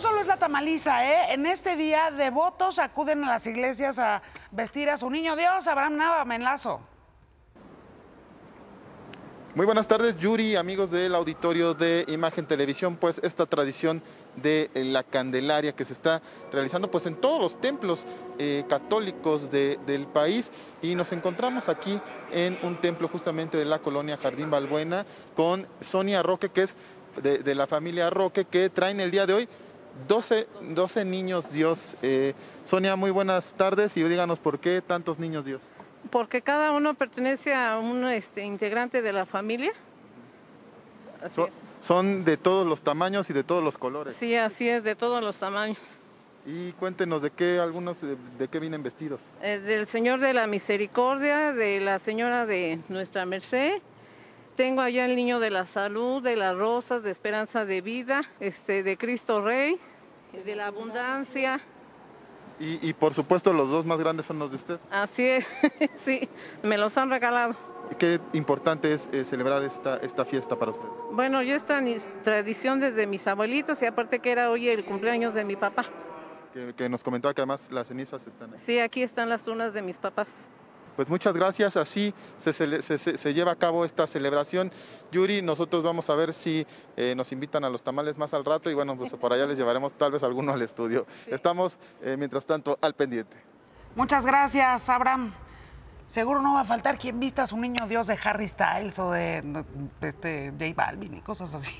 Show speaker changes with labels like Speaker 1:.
Speaker 1: solo es la tamaliza, ¿eh? En este día, devotos acuden a las iglesias a vestir a su niño Dios, Abraham Nava, me enlazo.
Speaker 2: Muy buenas tardes, Yuri, amigos del auditorio de Imagen Televisión. Pues esta tradición de la Candelaria que se está realizando pues en todos los templos eh, católicos de- del país y nos encontramos aquí en un templo justamente de la colonia Jardín Balbuena con Sonia Roque, que es de, de la familia Roque, que traen el día de hoy 12, 12 niños Dios. Eh, Sonia, muy buenas tardes y díganos por qué tantos niños Dios.
Speaker 3: Porque cada uno pertenece a un este, integrante de la familia. Así
Speaker 2: So- son de todos los tamaños y de todos los colores.
Speaker 3: es. Sí, así es, de todos los tamaños.
Speaker 2: Y cuéntenos de qué algunos de, de qué vienen vestidos.
Speaker 3: Eh, del Señor de la Misericordia, de la Señora de Nuestra Merced. Tengo allá el Niño de la Salud, de las Rosas, de Esperanza de Vida, este, de Cristo Rey, de la Abundancia.
Speaker 2: Y, y por supuesto los dos más grandes son los de usted.
Speaker 3: Así es, sí, me los han regalado.
Speaker 2: Qué importante es eh, celebrar esta, esta fiesta para usted.
Speaker 3: Bueno, ya está ni- tradición desde mis abuelitos y aparte que era hoy el cumpleaños de mi papá.
Speaker 2: Que, que nos comentaba que además las cenizas están ahí.
Speaker 3: Sí, aquí están las tunas de mis papás.
Speaker 2: Pues muchas gracias, así se, cele- se- se- se lleva a cabo esta celebración. Yuri, nosotros vamos a ver si eh, nos invitan a los tamales más al rato y bueno, pues por allá les llevaremos tal vez alguno al estudio. Estamos, eh, mientras tanto, al pendiente.
Speaker 1: Muchas gracias, Abraham. Seguro no va a faltar quien vista a su niño Dios de Harry Styles o de, de, este, J Balvin y cosas así.